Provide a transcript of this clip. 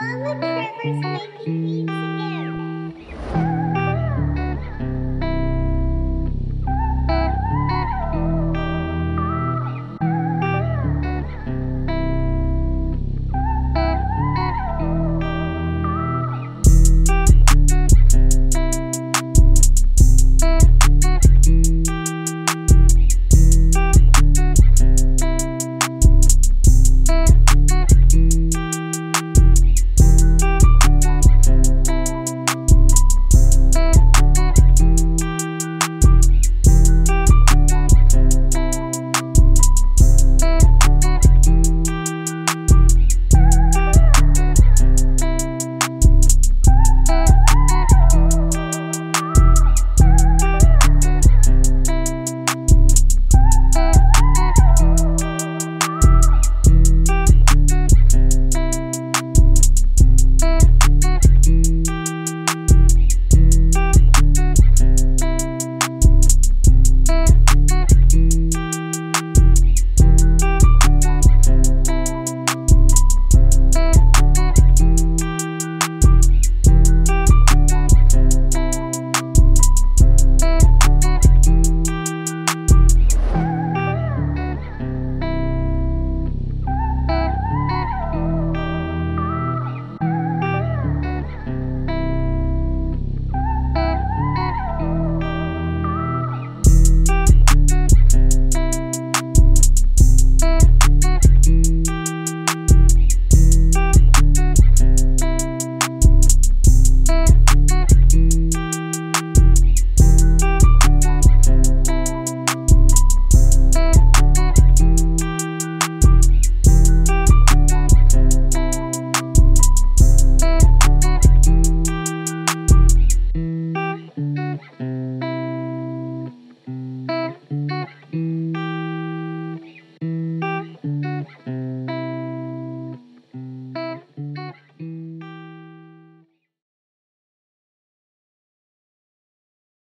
Mama Trevor's making me